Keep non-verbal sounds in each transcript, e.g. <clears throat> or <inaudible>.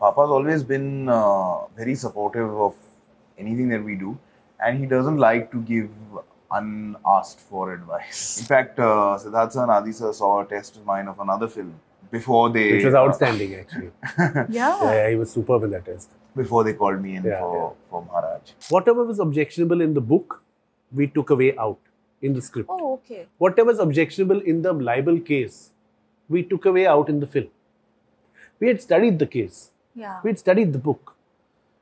Papa's always been uh, very supportive of anything that we do, and he doesn't like to give unasked for advice. In fact, uh, Siddharth sir and Adi sir saw a test of mine of another film before they Which was uh, outstanding, actually. Yeah. <laughs> yeah, yeah, he was superb in that test. before they called me in Yeah, for, for Maharaj. Whatever was objectionable in the book, we took away out in the script. Oh, okay. Whatever was objectionable in the libel case, we took away out in the film. We had studied the case, Yeah. we had studied the book,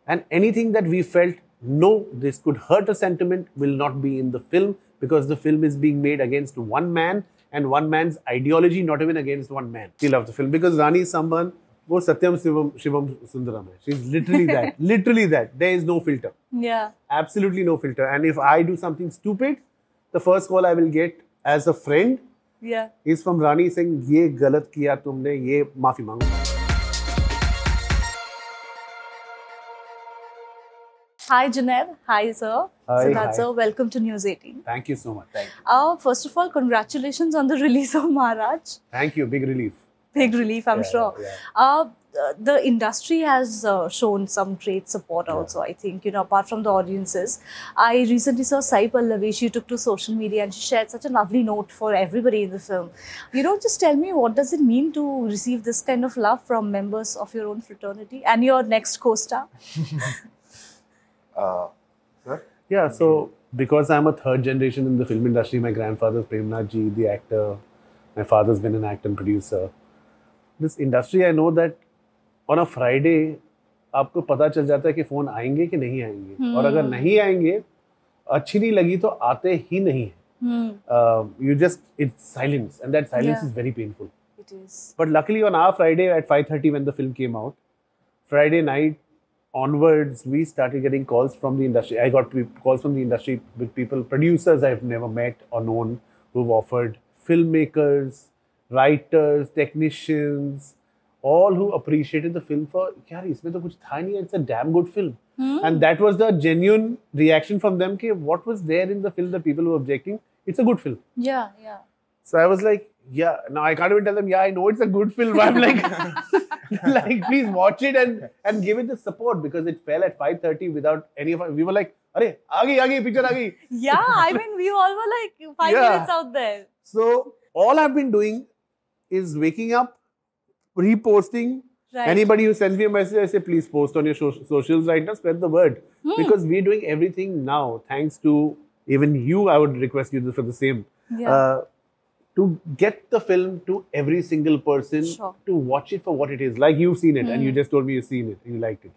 and anything that we felt, no, this could hurt a sentiment, will not be in the film because the film is being made against one man and one man's ideology, not even against one man. We love the film because Rani is someone. वो सत्यम शिवम शिवम सुंदरम है she is literally <laughs> that literally that there is no filter Yeah. absolutely no filter. And if I do something stupid, the first call I will get as a friend Yeah. is from Rani saying, ये गलत किया तुमने, ये माफी मांगो. Hi, Junaid. Hi, sir. Hi, Siddharth, hi. sir. Welcome to News 18. Thank you so much. Thank you. Uh, first of all, congratulations on the <laughs> release of Maharaj. Thank you. Big relief. Big relief, I'm Yeah, sure. yeah. Uh, the- industry has uh, shown some great support also, I think, you know, apart from the audiences. I recently saw Sai Pallavi. She took to social media and she shared such a lovely note for everybody in the film. You know, just tell me what does it mean to receive this kind of love from members of your own fraternity and your next co-star? <laughs> Uh, sir? Yeah, so because I'm a third generation in the film industry, my grandfather's Premnath Ji, the actor, my father's been an actor and producer. This industry, I know that on a Friday, आपको पता चल जाता है कि phone आएँगे कि नहीं आएँगे hmm. और अगर नहीं आएँगे अच्छी नहीं लगी तो आते ही नहीं है Hmm, you just it's silence and that silence is very painful it is. But luckily, on our Friday at 5:30, when the film came out, Friday night onwards, we started getting calls from the industry. I got pe- calls from the industry with people, producers I've never met or known, who've offered, filmmakers, writers, technicians, all who appreciated the film for. यार इसमें तो कुछ था नहीं. It's a damn good film. And that was the genuine reaction from them. कि what was there in the film that people were objecting? It's a good film. Yeah, yeah. So I was like, yeah. Now I can't even tell them, yeah, I know it's a good film. I'm like, <laughs> <laughs> like please watch it and and give it the support because it fell at 5:30 without any of us. We were like, अरे आ गई आ गई picture आ गई. Yeah, I mean, we all were like five Yeah. minutes out there. So all I've been doing is waking up, reposting. Right. Anybody who sends me a message, I say, please post on your so- socials right now, spread the word. Because we're doing everything now, thanks to even you, I would request you for the same. Yeah. Uh, to get the film to every single person Sure. to watch it for what it is. Like you've seen it and you hmm. just told me you've seen it, you liked it.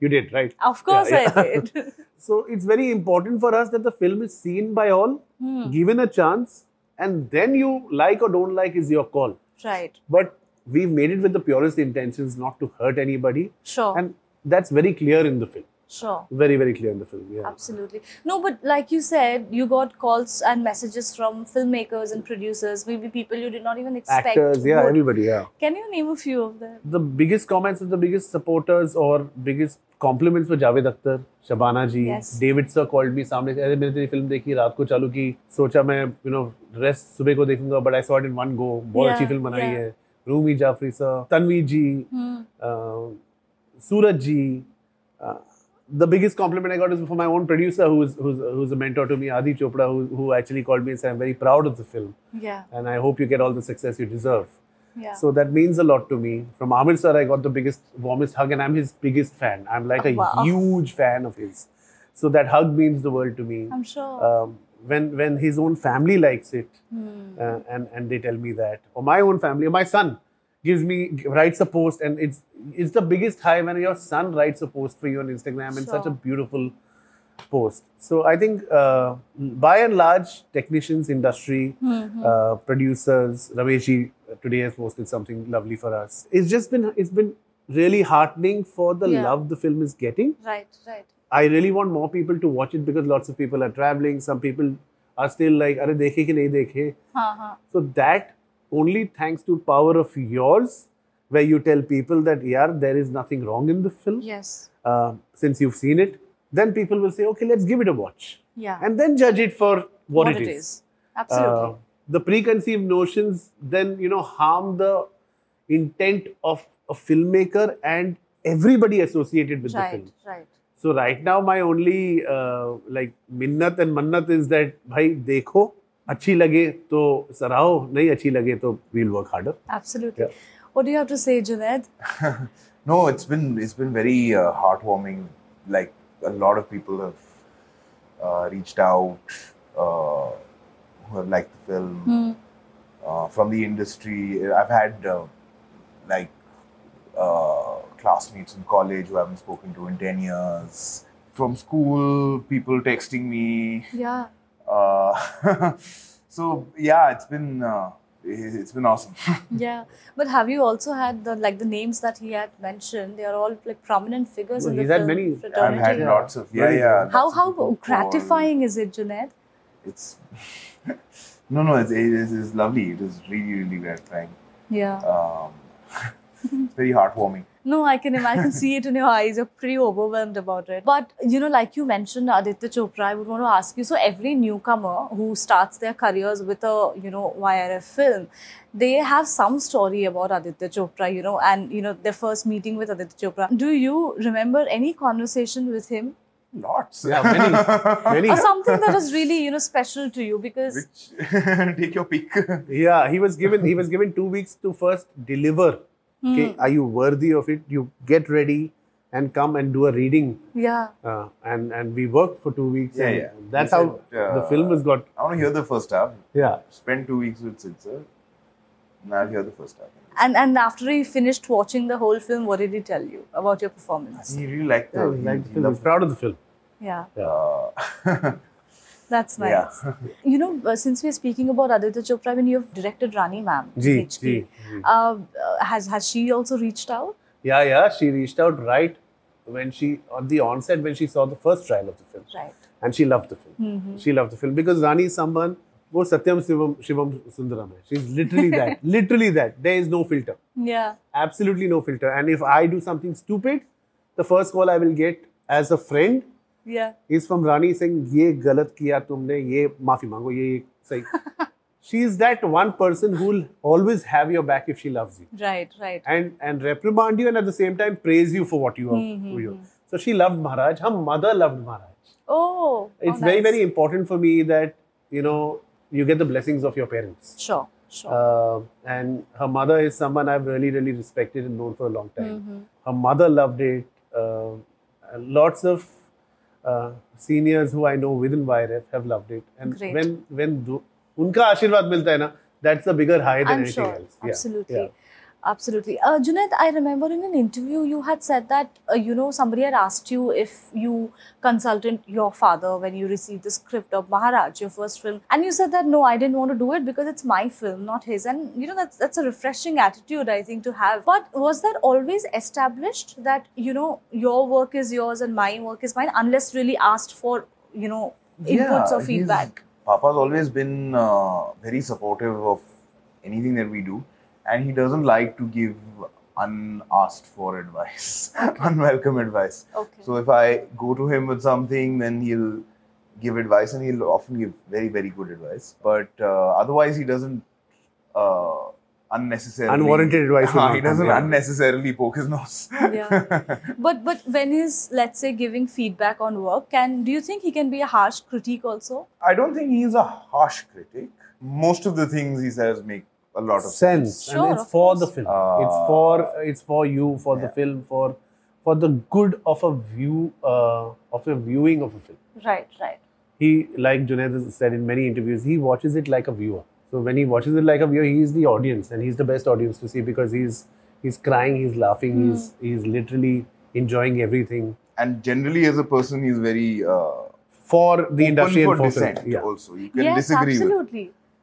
You did, right? Of course Yeah, I did. <laughs> So it's very important for us that the film is seen by all, hmm. given a chance, and then you like or don't like is your call. right. But we've made it with the purest intentions not to hurt anybody. Sure. And that's very clear in the film Sure. Very, very clear in the film. Yeah. Absolutely. No, but like you said, you got calls and messages from filmmakers and producers, maybe people you did not even expect. Actors, yeah, would. everybody, yeah. Can you name a few of them? The biggest comments and the biggest supporters or biggest compliments were Javed Akhtar, Shabana ji, Yes. David sir called me सामने से अरे मैंने तेरी film देखी रात को चालू की सोचा मैं यू नो रेस्ट सुबह को देखूंगा but I saw it in one go बहुत Yeah, अच्छी फिल्म बनाई yeah. है Rumi Jafri sir Tanvi ji Hmm. uh, Suraj ji. Uh, the biggest compliment I got is from my own producer, who's who's who's a mentor to me, Adi Chopra, who, who actually called me and said, "I'm very proud of the film, Yeah. and I hope you get all the success you deserve." Yeah. So that means a lot to me. From Aamir sir, I got the biggest, warmest hug, and I'm his biggest fan. I'm like a Wow. huge fan of his. So that hug means the world to me. I'm sure. Um, when when his own family likes it, Hmm. uh, and and they tell me that, or my own family, or my son gives me writes a post and it's it's the biggest high when your son writes a post for you on Instagram sure. and such a beautiful post. So I think uh, by and large, technicians, industry, mm-hmm. uh, producers, Raveshji uh, today has posted something lovely for us. It's just been it's been really heartening for the yeah. love the film is getting. Right, right. I really want more people to watch it because lots of people are traveling. Some people are still like, "Are dekhe ki nahi dekhe?" Ha ha. So that only thanks to power of yours, where you tell people that, yeah, there is nothing wrong in the film. Yes. Uh, since you've seen it, then people will say, okay, let's give it a watch. Yeah. And then judge it for what, what it, it is. is. Absolutely. Uh, the preconceived notions then, you know, harm the intent of a filmmaker and everybody associated with right, the film. Right. So right now, my only uh, like minnat and mannat is that, bhai, dekho, अच्छी लगे तो सराहो नहीं अच्छी लगे तो we'll work harder. Absolutely. Yeah. What do you have to say, Junaid? <laughs> No, it's been it's been very uh, heartwarming. Like a lot of people have uh, reached out uh, who have liked the film Hmm. uh, from the industry. I've had uh, like uh, classmates in college who I haven't spoken to in ten years. From school, people texting me. Yeah. Uh, <laughs> so yeah, it's been uh, it's been awesome. <laughs> Yeah, but have you also had the like the names that he had mentioned? They are all like prominent figures Well, in the he's had film many- I've I've had Yeah. lots of yeah Very yeah. How how gratifying is it, Junaid? It's <laughs> no no it's, it is it's lovely. It is really really gratifying. Yeah. Um, it's very heartwarming. No, I can imagine. I can see it in your eyes. You're pretty overwhelmed about it. But you know, like you mentioned, Aditya Chopra, I would want to ask you. So every newcomer who starts their careers with a you know YRF film, they have some story about Aditya Chopra. You know, and you know their first meeting with Aditya Chopra. Do you remember any conversation with him Lots. Yeah, many, many. or something that was really you know special to you? Because Which <laughs> take your pick. Yeah, he was given he was given two weeks to first deliver. Okay, Hmm. are you worthy of it? You get ready and come and do a reading. yeah, Uh, and and we worked for two weeks. Yeah, and yeah. That's He how said, the uh, film has got. I want to hear the first half. Yeah, Spend two weeks with Sitzer. Now I'll hear the first half. and and after he finished watching the whole film, what did he tell you about your performance? He really liked the. yeah he he- liked the he film. He's loved proud of the film. Yeah. Uh, <laughs> That's nice. Yeah. <laughs> You know, uh, since we're speaking about Aditya Chopra, I mean, you've directed Rani Ma'am. Ji, HP. ji, ji. Uh, uh, has has she also reached out? Yeah, yeah. She reached out right when she on the onset when she saw the first trial of the film, Right. and she loved the film. Mhm. She loved the film because Rani is someone. वो सत्यम शिवम शिवम सुंदरम है she is literally that <laughs> literally that there is no filter Yeah. absolutely no filter. And if I do something stupid, the first call I will get as a friend Is from Rani saying, "ये गलत किया तुमने, ये माफ़ी मांगो, ये सही." she is that one person who will always have your back if she loves you Right. Right. and and reprimand you and at the same time praise you for what you are. who you. So she loved Maharaj. Her mother loved Maharaj. Oh. It's oh, very nice. very important for me that you know you get the blessings of your parents. Sure. Sure. Uh, and her mother is someone I've really, really respected and known for a long time. Mhm. Her mother loved it. Uh, lots of uh, seniors who I know within YRF have loved it. And Great. when when do, unka ashirwad milta hai na, that's a bigger high than I'm anything sure. else. Yeah. Absolutely. Yeah. Absolutely. Uh, Junaid, I remember in an interview you had said that, uh, you know, somebody had asked you if you consulted your father when you received the script of Maharaj, your first film. And you said that, no, I didn't want to do it because it's my film, not his. And, you know, that's, that's a refreshing attitude, I think, to have. But was that always established that, you know, your work is yours and my work is mine, unless really asked for, you know, inputs or he's- feedback? Papa's always been uh, very supportive of anything that we do, and he doesn't like to give unasked for advice, <laughs> unwelcome advice. Okay. So if I go to him with something, then he'll give advice, and he'll often give very very good advice. But uh, otherwise, he doesn't uh, unnecessarily Unwarranted advice <laughs> will Ah, he doesn't yeah. unnecessarily poke his nose. Yeah. <laughs> But but when he's let's say giving feedback on work, can do you think he can be a harsh critic also? I don't think he's a harsh critic. Most of the things he says make a lot of sense, Sure, and it's of for course. the film. Uh, it's for it's for you, for the film, for for the good of a view uh, of a viewing of a film. Right, right. he like Junaid has said in many interviews he watches it like a viewer so when he watches it like a viewer he is the audience and he's the best audience to see because he's he's crying he's laughing he's he's literally enjoying everything And generally, as a person, he's very uh, for the open industry for and for dissent. yeah Also, you can yes, disagree with.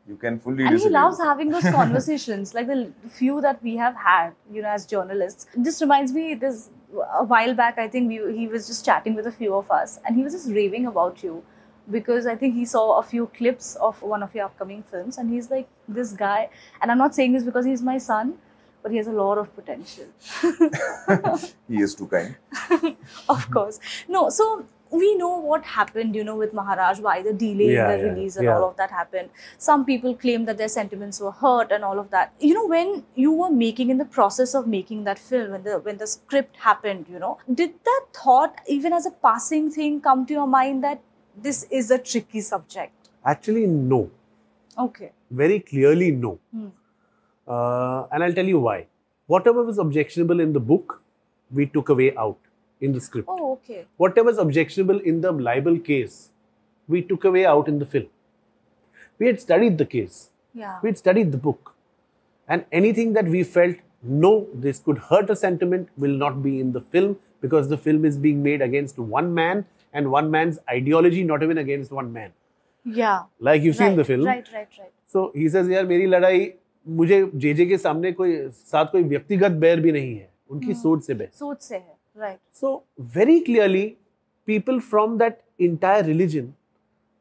You can fully And he loves having those <laughs> conversations, like the few that we have had, you know, as journalists. This reminds me, this a while back, I think we, he was just chatting with a few of us, and he was just raving about you because I think he saw a few clips of one of your upcoming films, and he's like, this guy, and I'm not saying this because he's my son, but he has a lot of potential. <laughs> he is too kind. <laughs> of course. No, so we know what happened, you know, with Maharaj, why the delay Yeah, in the yeah, release and yeah. all of that happened. Some people claim that their sentiments were hurt and all of that. You know, when you were making in the process of making that film, when the when the script happened, you know, did that thought, even as a passing thing, come to your mind that this is a tricky subject? Actually, no. Okay. Very clearly, no. Hmm. Uh, and I'll tell you why. Whatever was objectionable in the book, we took away out in the script. Oh, okay. Whatever was objectionable in the libel case, we took away out in the film. We had studied the case, Yeah. we had studied the book, and anything that we felt, no, this could hurt a sentiment, will not be in the film because the film is being made against one man and one man's ideology, not even against one man. Yeah. Like you've seen right, the film. Right, right, right. So he says यार मेरी लड़ाई मुझे JJ के सामने कोई साथ कोई व्यक्तिगत बैर भी नहीं है उनकी हम्म। सोच से बैर सोच से है. Right. So very clearly people from that entire religion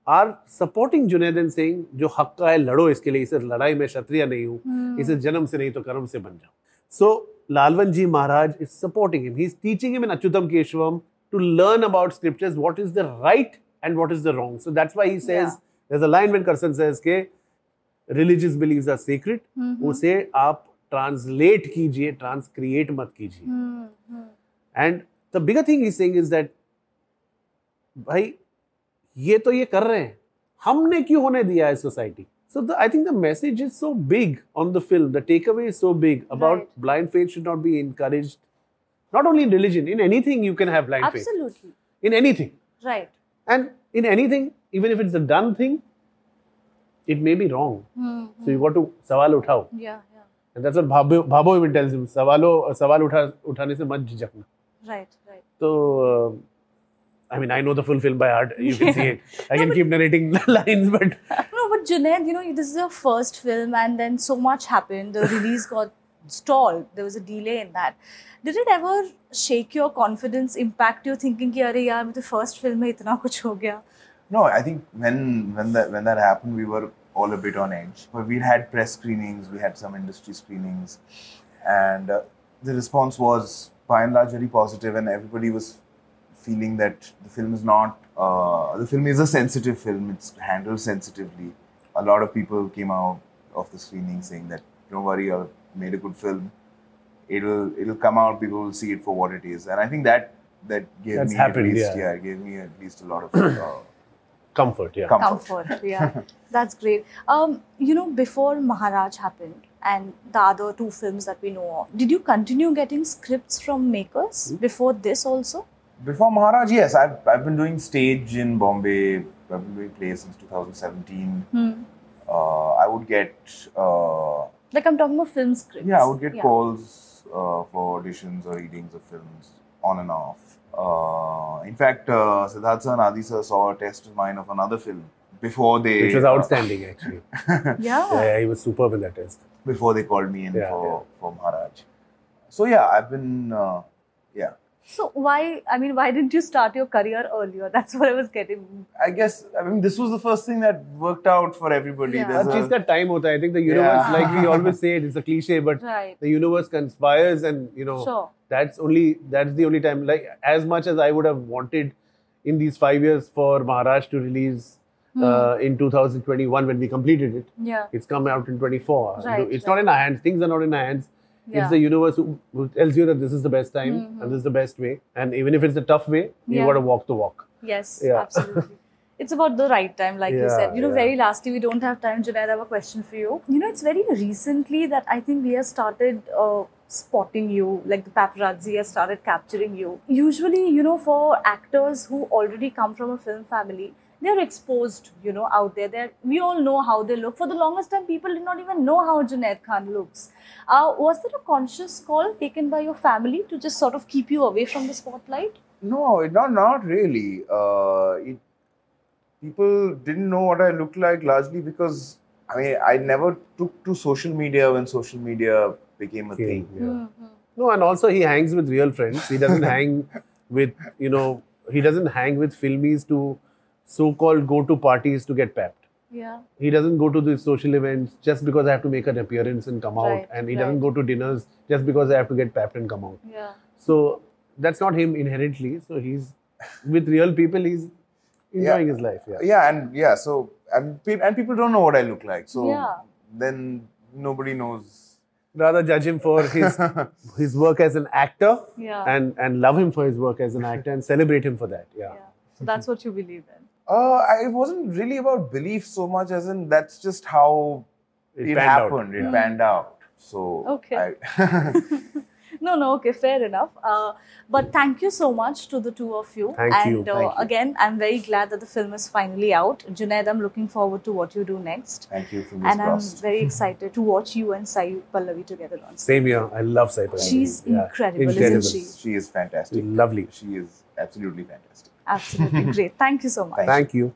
are supporting Junaid and saying जो हक का है लड़ो इसके लिए इसे लड़ाई में क्षत्रिय नहीं हूँ Hmm. इसे जन्म से नहीं तो कर्म से बन जाओ so Lalwan ji Maharaj is supporting him he is teaching him in Achyutam Keshavam to learn about scriptures what is the right and what is the wrong so that's why he says a line when Karsan says के religious beliefs are sacred Mhm. उसे आप translate कीजिए ट्रांसक्रिएट मत कीजिए Hmm. Hmm. And the bigger thing is saying is that भाई ये तो ये कर रहे हैं हमने क्यों होने दिया है society so I think the message is so big on the film the take away is so big about Right. Blind faith should not be encouraged not only in religion in anything you can have blind faith Absolutely. in anything Right. and in anything even if it's a done thing it may be wrong Hmm. so you got to सवाल उठाओ Yeah, yeah. and that's what Bhabo, Bhabo even tells him सवालों सवाल उठा उठाने से मत झिझकना Right, right. So, uh, I mean, I know the full film by heart. You can see it. I no, can keep narrating <laughs> lines, but. <laughs> No, but Junaid, you know, this is your first film, and then so much happened. The release got stalled. There was a delay in that. Did it ever shake your confidence, impact your thinking? yeah Are yaar, the first film mein itna kuch ho gaya? No, I think when when that when that happened, we were all a bit on edge. But we had press screenings, we had some industry screenings, and uh, the response was by and large very positive, and everybody was feeling that the film is not. Uh, the film is a sensitive film. It's handled sensitively. A lot of people came out of the screening saying that don't worry, I made a good film. It'll it'll come out. People will see it for what it is, and I think that that gave That's me happened, at least yeah. it gave me at least a lot of. Uh, <clears throat> comfort, yeah. comfort. Comfort, yeah. That's great. Um, you know, before Maharaj happened and the other two films that we know of, did you continue getting scripts from makers before this also? Before Maharaj, yes, I've, I've been doing stage in Bombay. I've been doing plays since 2017. Hmm. Uh, I would get, uh, Like I'm talking about film scripts. yeah, I would get Yeah. calls uh, for auditions or readings of films on and off. Uh, in fact, uh, Siddharth sir and Adi sir saw a test of mine of another film before they. Which was outstanding, actually. <laughs> yeah. yeah. He was superb in that test. Before they called me in yeah, for, yeah. for Maharaj. So, yeah, I've been. Uh, yeah. So, why, I mean, why didn't you start your career earlier? <laughs> That's what I was getting. I guess, I mean, this was the first thing that worked out for everybody. Yeah. there's got that time, hota. I think the universe, yeah. like we always <laughs> say, it, it's a cliche, but right. the universe conspires and, you know. Sure. That's only that's the only time. Like as much as I would have wanted in these five years for Maharaj to release Hmm. uh, in 2021 when we completed it, Yeah. it's come out in 24. Right, it's not in our hands. Things are not in our hands. Yeah. It's the universe who, who tells you that this is the best time Mhm. and this is the best way. And even if it's a tough way, you Yeah. got to walk the walk. Yes. Yeah. Absolutely. <laughs> It's about the right time, like you said. You know, very lastly, we don't have time. Junaid, I have a question for you. You know, it's very recently that I think we have started uh, spotting you, like the paparazzi has started capturing you. Usually, you know, for actors who already come from a film family, they're exposed, you know, out there. They're, we all know how they look. For the longest time, people did not even know how Junaid Khan looks. Uh, was there a conscious call taken by your family to just sort of keep you away from the spotlight? No, not not really. Uh, it, people didn't know what I looked like largely because I mean I never took to social media when social media became a thing. Yeah. Mhm. No, and also he hangs with real friends. He doesn't <laughs> hang with, you know, he doesn't hang with filmies to so-called go to parties to get papped. Yeah. He doesn't go to the social events just because I have to make an appearance and come out. Right, And he right. doesn't go to dinners just because I have to get papped and come out. Yeah. So that's not him inherently. So he's with real people, he's enjoying Yeah. his life. Yeah. yeah, and yeah, so and pe- and people don't know what I look like, so Yeah. then nobody knows. Rather judge him for his <laughs> his work as an actor, Yeah. and and love him for his work as an actor, and celebrate him for that. Yeah. Yeah. So that's what you believe in. Uh, it wasn't really about belief so much as in that's just how It it, panned out. happened. It panned out. So Okay. I, <laughs> <laughs> No, no, okay, fair enough. Uh, but thank you so much to the two of you. Thank and you, uh, thank you. again, I'm very glad that the film is finally out. Junaid, I'm looking forward to what you do next. thank you. Fingers and I'm crossed. very <laughs> excited to watch you and Sai Pallavi together on screen. Same here. I love Sai Pallavi. She's Yeah. incredible, Incredible. isn't she? She is fantastic. Lovely. She is absolutely fantastic. Absolutely <laughs> great. Thank you so much. Thank Thank you.